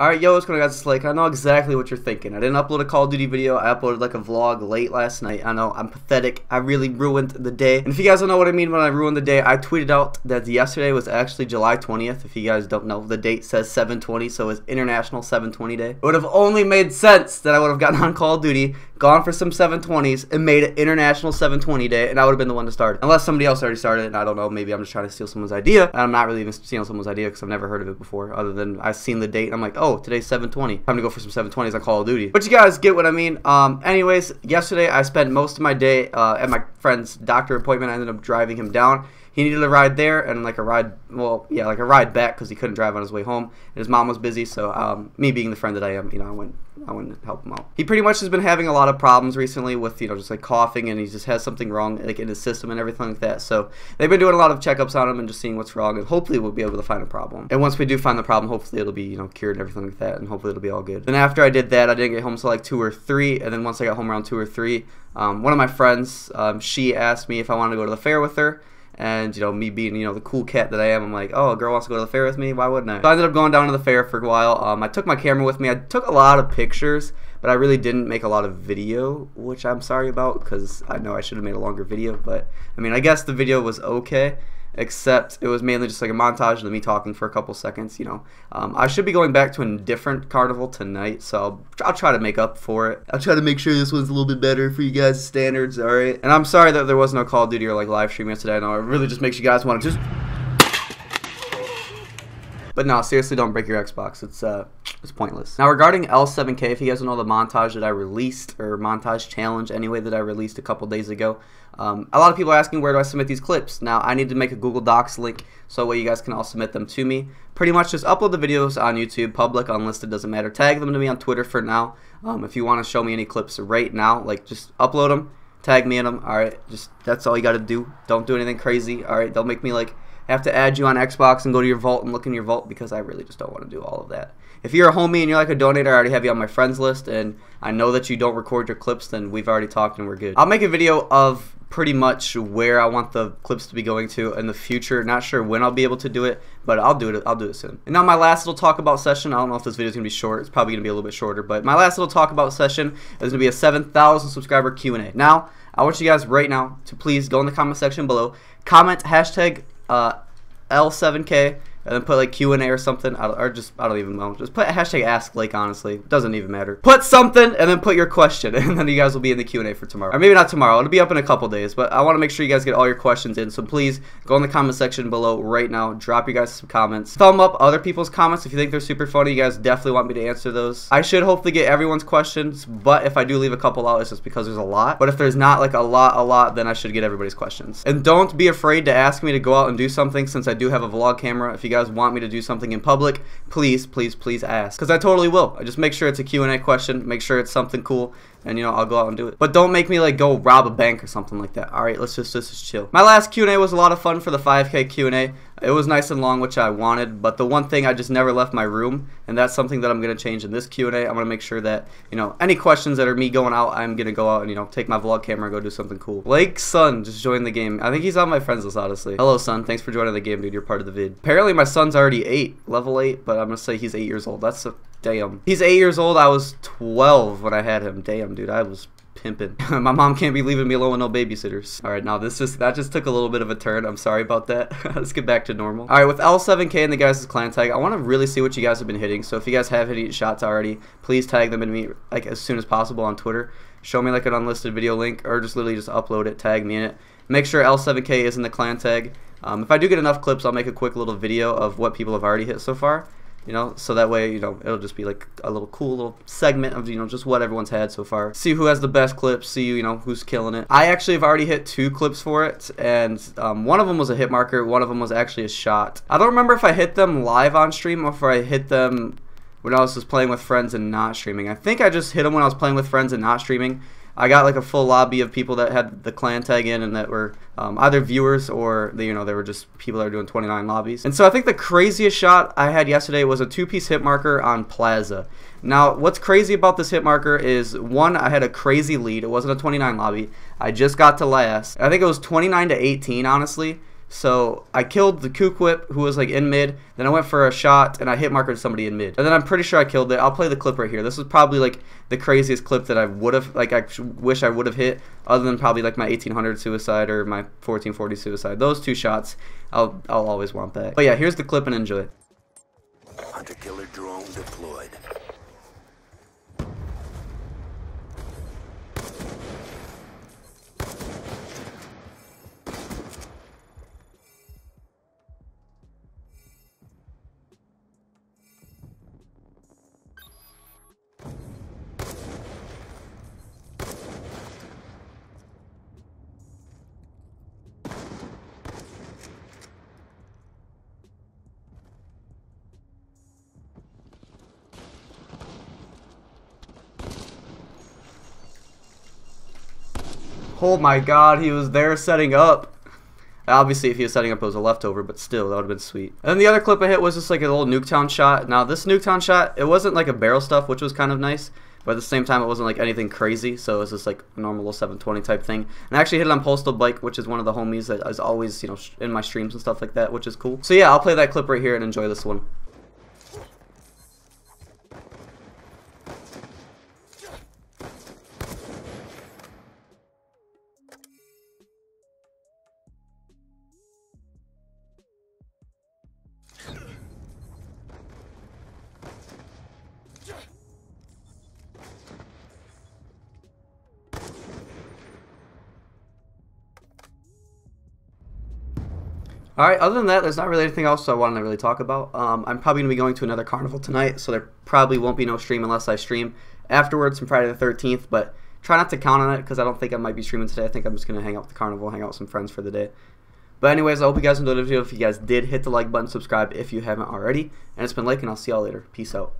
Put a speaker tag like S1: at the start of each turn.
S1: Alright, yo, what's going on guys, it's Lake. I know exactly what you're thinking. I didn't upload a Call of Duty video, I uploaded like a vlog late last night. I know, I'm pathetic. I really ruined the day. And if you guys don't know what I mean when I ruined the day, I tweeted out that yesterday was actually July 20th. If you guys don't know, the date says 720, so it's International 720 Day. It would have only made sense that I would have gotten on Call of Duty, gone for some 720s, and made it International 720 Day, and I would have been the one to start. Unless somebody else already started and I don't know, maybe I'm just trying to steal someone's idea. And I'm not really even stealing someone's idea because I've never heard of it before, other than I've seen the date, and I'm like, oh, today's 720. Time to go for some 720s on Call of Duty. But you guys get what I mean. Um, anyways, yesterday I spent most of my day uh, at my friend's doctor appointment. I ended up driving him down. He needed a ride there and like a ride, well, yeah, like a ride back because he couldn't drive on his way home. And his mom was busy, so um, me being the friend that I am, you know, I went I wouldn't help him out. He pretty much has been having a lot of problems recently with, you know, just like coughing and he just has something wrong like in his system and everything like that. So they've been doing a lot of checkups on him and just seeing what's wrong and hopefully we'll be able to find a problem. And once we do find the problem, hopefully it'll be, you know, cured and everything like that and hopefully it'll be all good. Then after I did that, I didn't get home until like 2 or 3 and then once I got home around 2 or 3, um, one of my friends, um, she asked me if I wanted to go to the fair with her and you know, me being you know the cool cat that I am, I'm like, oh, a girl wants to go to the fair with me. Why wouldn't I? So I ended up going down to the fair for a while. Um, I took my camera with me. I took a lot of pictures, but I really didn't make a lot of video, which I'm sorry about because I know I should have made a longer video. But I mean, I guess the video was okay except it was mainly just like a montage of me talking for a couple seconds. You know, um, I should be going back to a different carnival tonight, so I'll, I'll, try to make up for it. I'll try to make sure this one's a little bit better for you guys' standards. All right, and I'm sorry that there was no Call of Duty or like live stream yesterday. I know it really just makes you guys want to just. But no, seriously, don't break your Xbox. It's uh, it's pointless. Now regarding L7K, if you guys don't know the montage that I released or montage challenge anyway that I released a couple days ago, um, a lot of people are asking where do I submit these clips. Now I need to make a Google Docs link so that way you guys can all submit them to me. Pretty much just upload the videos on YouTube, public, unlisted, doesn't matter. Tag them to me on Twitter for now. Um, if you want to show me any clips right now, like just upload them, tag me in them. All right, just that's all you got to do. Don't do anything crazy. All right, they'll make me like have to add you on Xbox and go to your vault and look in your vault because I really just don't want to do all of that. If you're a homie and you're like a donator, I already have you on my friends list and I know that you don't record your clips, then we've already talked and we're good. I'll make a video of pretty much where I want the clips to be going to in the future. Not sure when I'll be able to do it, but I'll do it. I'll do it soon. And now my last little talk about session. I don't know if this video is gonna be short. It's probably gonna be a little bit shorter, but my last little talk about session is gonna be a 7,000 subscriber Q&A. Now I want you guys right now to please go in the comment section below, comment hashtag uh, L7K and then put like Q and A or something, or just I don't even know. Just put hashtag Ask Lake. Honestly, doesn't even matter. Put something and then put your question, and then you guys will be in the Q and A for tomorrow, or maybe not tomorrow. It'll be up in a couple days, but I want to make sure you guys get all your questions in. So please go in the comment section below right now. Drop you guys some comments. Thumb up other people's comments if you think they're super funny. You guys definitely want me to answer those. I should hopefully get everyone's questions, but if I do leave a couple out, it's just because there's a lot. But if there's not like a lot, a lot, then I should get everybody's questions. And don't be afraid to ask me to go out and do something since I do have a vlog camera. If you guys want me to do something something in public, please, please, please ask. Because I totally will. I just make sure it's a Q&A question, make sure it's something cool, and you know, I'll go out and do it. But don't make me like go rob a bank or something like that. Alright, let's just, let's just chill. My last Q&A was a lot of fun for the 5k Q&A. It was nice and long, which I wanted, but the one thing I just never left my room, and that's something that I'm to change in this Q&A. I'm to make sure that, you know, any questions that are me going out, I'm to go out and, you know, take my vlog camera and go do something cool. Blake Sun just joined the game. I think he's on my friends list, honestly. Hello, son. Thanks for joining the game, dude. You're part of the vid. Apparently, my son's already 8, level 8, but I'm to say he's 8 years old. That's a... Damn. He's 8 years old. I was 12 when I had him. Damn, dude. I was pimping. My mom can't be leaving me alone with no babysitters. All right, now this just that just took a little bit of a turn. I'm sorry about that. Let's get back to normal. All right, with L7K and the guys' clan tag, I want to really see what you guys have been hitting. So if you guys have hit shots already, please tag them in me like as soon as possible on Twitter. Show me like an unlisted video link or just literally just upload it, tag me in it. Make sure L7K is in the clan tag. Um, if I do get enough clips, I'll make a quick little video of what people have already hit so far you know? So that way you know it'll just be like a little cool little segment of you know just what everyone's had so far. See who has the best clips see you know who's killing it. I actually have already hit two clips for it and um, one of them was a hit marker one of them was actually a shot. I don't remember if i hit them live on stream or if i hit them when i was just playing with friends and not streaming. I think i just hit them when i was playing with friends and not streaming I got like a full lobby of people that had the clan tag in and that were um, either viewers or you know they were just people that were doing 29 lobbies. And so I think the craziest shot I had yesterday was a two-piece hit marker on Plaza. Now what's crazy about this hit marker is one I had a crazy lead. It wasn't a 29 lobby. I just got to last. I think it was 29 to 18 honestly. So I killed the Kook Whip, who was like in mid. Then I went for a shot, and I hit marker somebody in mid. And then I'm pretty sure I killed it. I'll play the clip right here. This was probably like the craziest clip that I would have, like I wish I would have hit, other than probably like my 1800 suicide or my 1440 suicide. Those two shots, I'll I'll always want that. But yeah, here's the clip and enjoy. Hunter killer drone deployed. Oh my god, he was there setting up. Obviously, if he was setting up, it was a leftover, but still, that would have been sweet. And then the other clip I hit was just like a little Nuketown shot. Now, this Nuketown shot, it wasn't like a barrel stuff, which was kind of nice, but at the same time, it wasn't like anything crazy, so it was just like a normal 720 type thing. And I actually hit it on Postal Bike, which is one of the homies that is always, you know, in my streams and stuff like that, which is cool. So yeah, I'll play that clip right here and enjoy this one. All right. Other than that, there's not really anything else I want to really talk about. Um, I'm probably gonna be going to another carnival tonight, so there probably won't be no stream unless I stream afterwards from Friday the 13th. But try not to count on it because I don't think I might be streaming today. I think I'm just gonna hang out with the carnival, hang out with some friends for the day. But anyways, I hope you guys enjoyed the video. If you guys did, hit the like button, subscribe if you haven't already. And it's been Lake, and I'll see y'all later. Peace out.